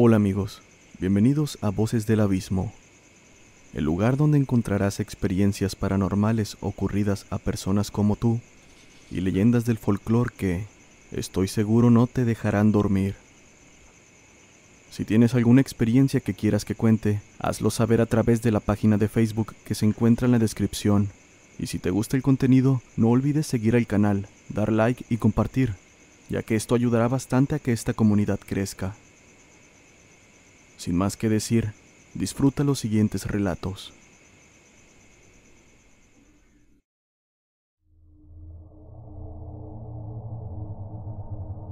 Hola amigos, bienvenidos a Voces del Abismo, el lugar donde encontrarás experiencias paranormales ocurridas a personas como tú y leyendas del folclore que, estoy seguro, no te dejarán dormir. Si tienes alguna experiencia que quieras que cuente, hazlo saber a través de la página de Facebook que se encuentra en la descripción. Y si te gusta el contenido, no olvides seguir al canal, dar like y compartir, ya que esto ayudará bastante a que esta comunidad crezca. Sin más que decir, disfruta los siguientes relatos.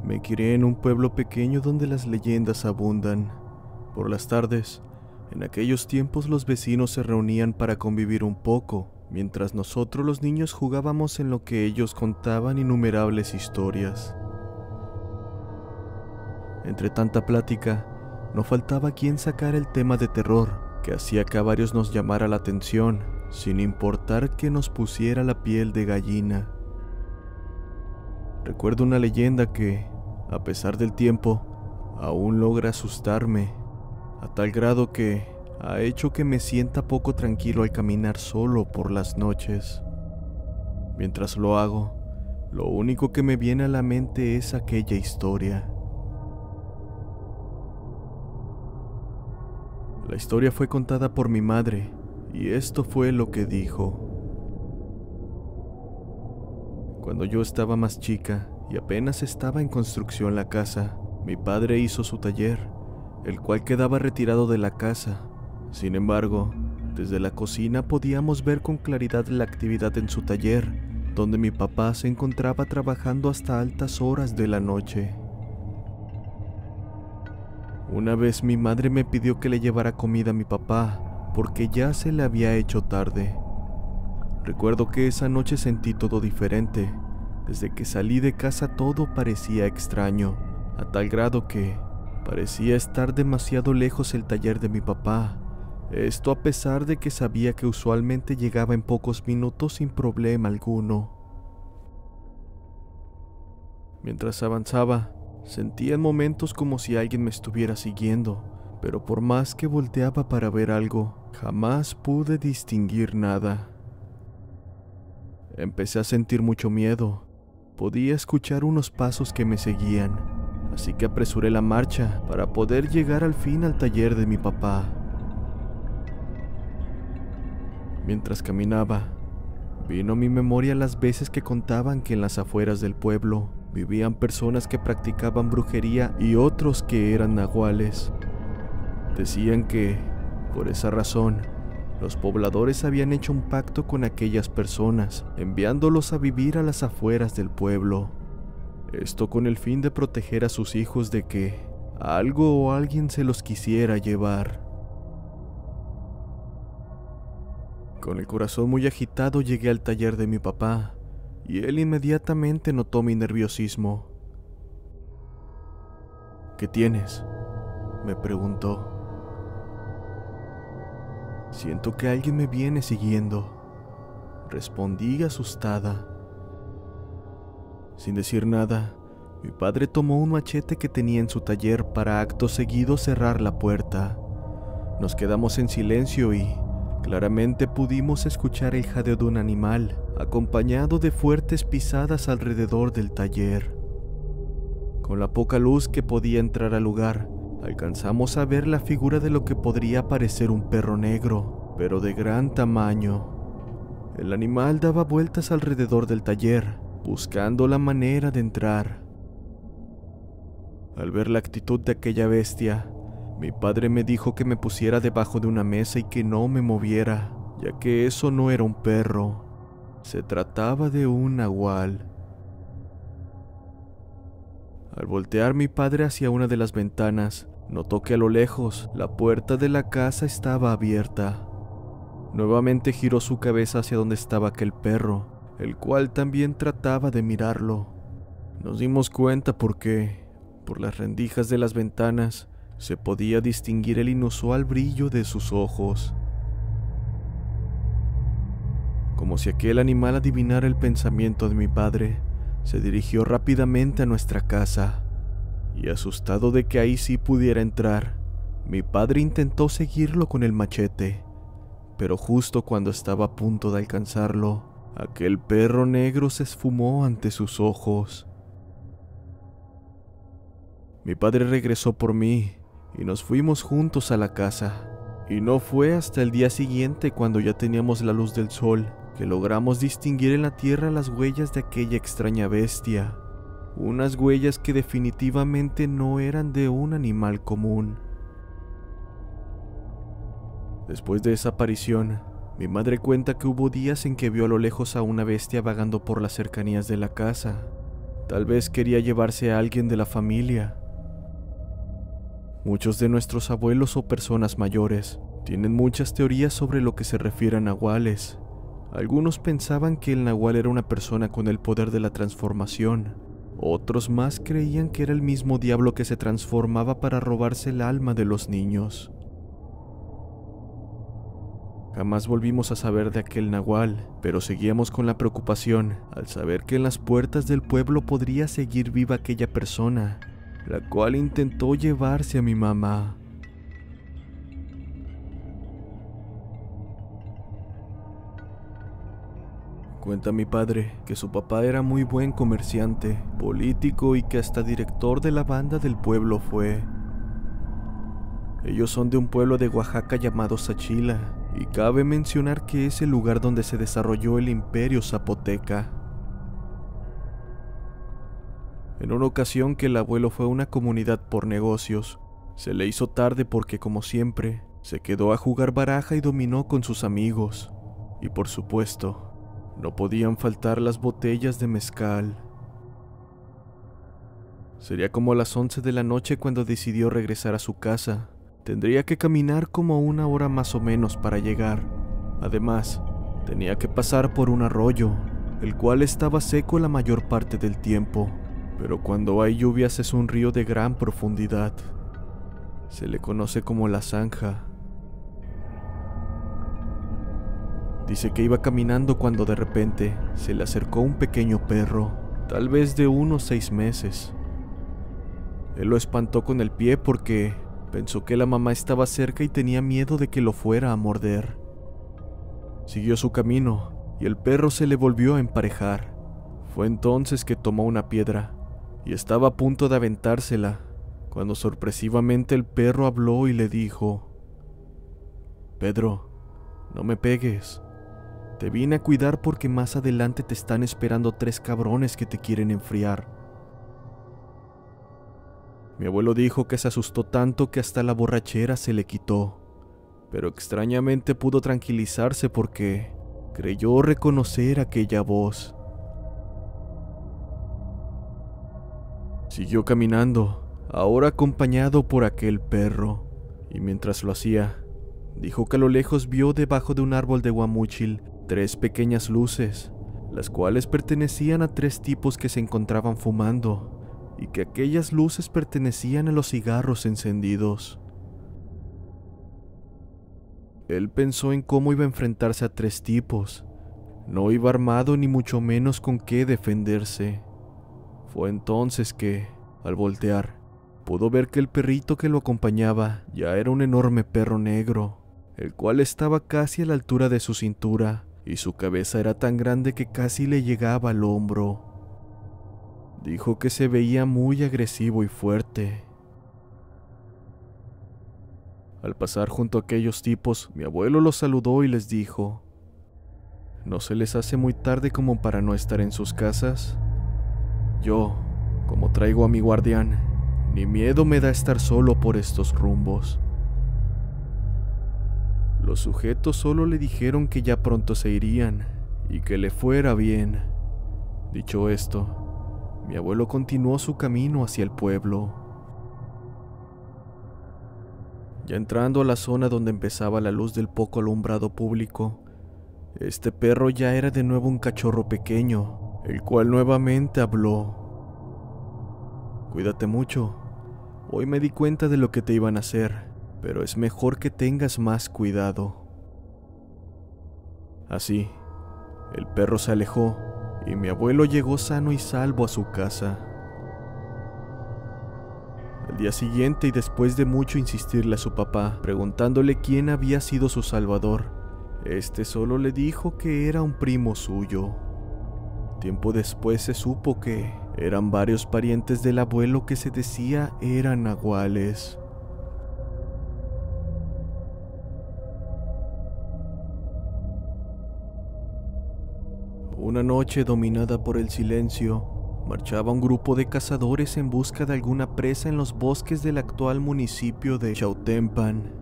Me crié en un pueblo pequeño donde las leyendas abundan. Por las tardes, en aquellos tiempos los vecinos se reunían para convivir un poco, mientras nosotros los niños jugábamos en lo que ellos contaban innumerables historias. Entre tanta plática, no faltaba quien sacara el tema de terror, que hacía que a varios nos llamara la atención, sin importar que nos pusiera la piel de gallina. Recuerdo una leyenda que, a pesar del tiempo, aún logra asustarme, a tal grado que ha hecho que me sienta poco tranquilo al caminar solo por las noches. Mientras lo hago, lo único que me viene a la mente es aquella historia. La historia fue contada por mi madre y esto fue lo que dijo. Cuando yo estaba más chica y apenas estaba en construcción la casa, mi padre hizo su taller, el cual quedaba retirado de la casa. Sin embargo, desde la cocina podíamos ver con claridad la actividad en su taller, donde mi papá se encontraba trabajando hasta altas horas de la noche. Una vez mi madre me pidió que le llevara comida a mi papá, porque ya se le había hecho tarde. Recuerdo que esa noche sentí todo diferente. Desde que salí de casa todo parecía extraño, a tal grado que parecía estar demasiado lejos el taller de mi papá. Esto a pesar de que sabía que usualmente llegaba en pocos minutos sin problema alguno. Mientras avanzaba, Sentía en momentos como si alguien me estuviera siguiendo, pero por más que volteaba para ver algo, jamás pude distinguir nada. Empecé a sentir mucho miedo. Podía escuchar unos pasos que me seguían, así que apresuré la marcha para poder llegar al fin al taller de mi papá. Mientras caminaba, vino a mi memoria las veces que contaban que en las afueras del pueblo vivían personas que practicaban brujería y otros que eran nahuales. Decían que, por esa razón, los pobladores habían hecho un pacto con aquellas personas, enviándolos a vivir a las afueras del pueblo. Esto con el fin de proteger a sus hijos de que algo o alguien se los quisiera llevar. Con el corazón muy agitado llegué al taller de mi papá, y él inmediatamente notó mi nerviosismo. ¿Qué tienes? me preguntó. Siento que alguien me viene siguiendo, respondí asustada. Sin decir nada, mi padre tomó un machete que tenía en su taller para acto seguido cerrar la puerta. Nos quedamos en silencio y claramente pudimos escuchar el jadeo de un animal acompañado de fuertes pisadas alrededor del taller. Con la poca luz que podía entrar al lugar, alcanzamos a ver la figura de lo que podría parecer un perro negro, pero de gran tamaño. El animal daba vueltas alrededor del taller, buscando la manera de entrar. Al ver la actitud de aquella bestia, mi padre me dijo que me pusiera debajo de una mesa y que no me moviera, ya que eso no era un perro, se trataba de un nahual. Al voltear mi padre hacia una de las ventanas, notó que a lo lejos la puerta de la casa estaba abierta. Nuevamente giró su cabeza hacia donde estaba aquel perro, el cual también trataba de mirarlo. Nos dimos cuenta porque, por las rendijas de las ventanas, se podía distinguir el inusual brillo de sus ojos como si aquel animal adivinara el pensamiento de mi padre, se dirigió rápidamente a nuestra casa, y asustado de que ahí sí pudiera entrar, mi padre intentó seguirlo con el machete, pero justo cuando estaba a punto de alcanzarlo, aquel perro negro se esfumó ante sus ojos. Mi padre regresó por mí y nos fuimos juntos a la casa. Y no fue hasta el día siguiente cuando ya teníamos la luz del sol que logramos distinguir en la tierra las huellas de aquella extraña bestia. Unas huellas que definitivamente no eran de un animal común. Después de esa aparición, mi madre cuenta que hubo días en que vio a lo lejos a una bestia vagando por las cercanías de la casa. Tal vez quería llevarse a alguien de la familia. Muchos de nuestros abuelos o personas mayores tienen muchas teorías sobre lo que se refiere a nahuales. Algunos pensaban que el nahual era una persona con el poder de la transformación. Otros más creían que era el mismo diablo que se transformaba para robarse el alma de los niños. Jamás volvimos a saber de aquel nahual, pero seguíamos con la preocupación al saber que en las puertas del pueblo podría seguir viva aquella persona, la cual intentó llevarse a mi mamá. Cuenta mi padre que su papá era muy buen comerciante, político y que hasta director de la banda del pueblo fue. Ellos son de un pueblo de Oaxaca llamado Sachila, y cabe mencionar que es el lugar donde se desarrolló el imperio zapoteca. En una ocasión que el abuelo fue a una comunidad por negocios, se le hizo tarde porque como siempre, se quedó a jugar baraja y dominó con sus amigos. Y por supuesto, no podían faltar las botellas de mezcal. Sería como las 11 de la noche cuando decidió regresar a su casa, Tendría que caminar como una hora más o menos para llegar. Además, tenía que pasar por un arroyo, el cual estaba seco la mayor parte del tiempo, pero cuando hay lluvias es un río de gran profundidad. Se le conoce como la zanja. Dice que iba caminando cuando de repente se le acercó un pequeño perro, tal vez de unos seis meses. Él lo espantó con el pie porque Pensó que la mamá estaba cerca y tenía miedo de que lo fuera a morder. Siguió su camino y el perro se le volvió a emparejar. Fue entonces que tomó una piedra y estaba a punto de aventársela, cuando sorpresivamente el perro habló y le dijo, Pedro, no me pegues. Te vine a cuidar porque más adelante te están esperando tres cabrones que te quieren enfriar. Mi abuelo dijo que se asustó tanto que hasta la borrachera se le quitó, pero extrañamente pudo tranquilizarse porque creyó reconocer aquella voz. Siguió caminando, ahora acompañado por aquel perro, y mientras lo hacía, dijo que a lo lejos vio debajo de un árbol de guamúchil tres pequeñas luces, las cuales pertenecían a tres tipos que se encontraban fumando y que aquellas luces pertenecían a los cigarros encendidos. Él pensó en cómo iba a enfrentarse a tres tipos. No iba armado ni mucho menos con qué defenderse. Fue entonces que, al voltear, pudo ver que el perrito que lo acompañaba ya era un enorme perro negro, el cual estaba casi a la altura de su cintura y su cabeza era tan grande que casi le llegaba al hombro. Dijo que se veía muy agresivo y fuerte. Al pasar junto a aquellos tipos, mi abuelo los saludó y les dijo, ¿No se les hace muy tarde como para no estar en sus casas? Yo, como traigo a mi guardián, ni miedo me da estar solo por estos rumbos. Los sujetos solo le dijeron que ya pronto se irían y que le fuera bien. Dicho esto, mi abuelo continuó su camino hacia el pueblo. Ya entrando a la zona donde empezaba la luz del poco alumbrado público, este perro ya era de nuevo un cachorro pequeño, el cual nuevamente habló. Cuídate mucho. Hoy me di cuenta de lo que te iban a hacer, pero es mejor que tengas más cuidado. Así, el perro se alejó y mi abuelo llegó sano y salvo a su casa. Al día siguiente y después de mucho insistirle a su papá, preguntándole quién había sido su salvador, este solo le dijo que era un primo suyo. Tiempo después se supo que eran varios parientes del abuelo que se decía eran nahuales. Una noche dominada por el silencio, marchaba un grupo de cazadores en busca de alguna presa en los bosques del actual municipio de Chautempan.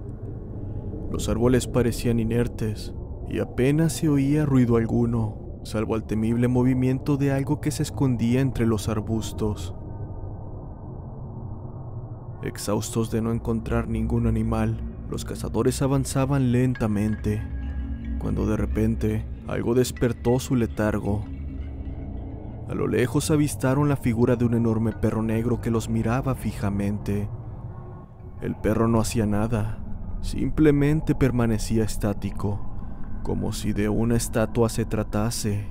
Los árboles parecían inertes y apenas se oía ruido alguno, salvo el temible movimiento de algo que se escondía entre los arbustos. Exhaustos de no encontrar ningún animal, los cazadores avanzaban lentamente, cuando de repente algo despertó su letargo. A lo lejos avistaron la figura de un enorme perro negro que los miraba fijamente. El perro no hacía nada, simplemente permanecía estático, como si de una estatua se tratase.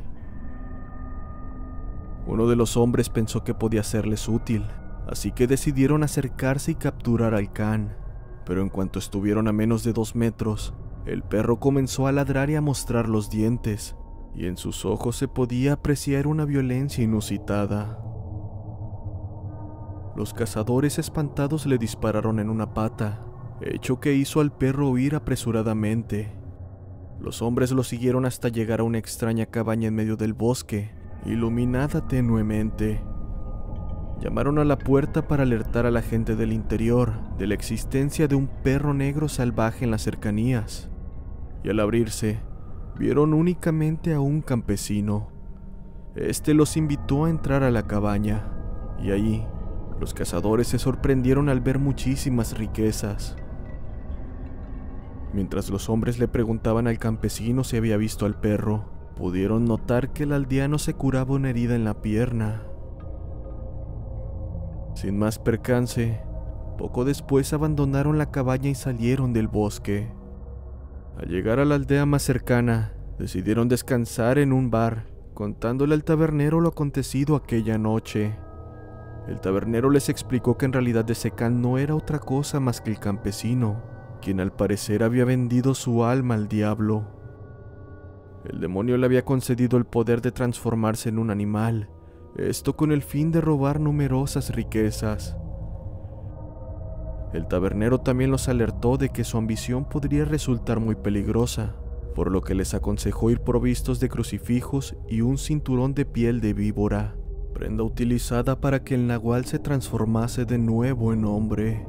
Uno de los hombres pensó que podía serles útil, así que decidieron acercarse y capturar al can, pero en cuanto estuvieron a menos de dos metros, el perro comenzó a ladrar y a mostrar los dientes, y en sus ojos se podía apreciar una violencia inusitada. Los cazadores espantados le dispararon en una pata, hecho que hizo al perro huir apresuradamente. Los hombres lo siguieron hasta llegar a una extraña cabaña en medio del bosque, iluminada tenuemente. Llamaron a la puerta para alertar a la gente del interior de la existencia de un perro negro salvaje en las cercanías y al abrirse, vieron únicamente a un campesino. Este los invitó a entrar a la cabaña, y allí los cazadores se sorprendieron al ver muchísimas riquezas. Mientras los hombres le preguntaban al campesino si había visto al perro, pudieron notar que el aldeano se curaba una herida en la pierna. Sin más percance, poco después abandonaron la cabaña y salieron del bosque. Al llegar a la aldea más cercana, decidieron descansar en un bar, contándole al tabernero lo acontecido aquella noche. El tabernero les explicó que en realidad Desecan no era otra cosa más que el campesino, quien al parecer había vendido su alma al diablo. El demonio le había concedido el poder de transformarse en un animal, esto con el fin de robar numerosas riquezas. El tabernero también los alertó de que su ambición podría resultar muy peligrosa, por lo que les aconsejó ir provistos de crucifijos y un cinturón de piel de víbora, prenda utilizada para que el nahual se transformase de nuevo en hombre.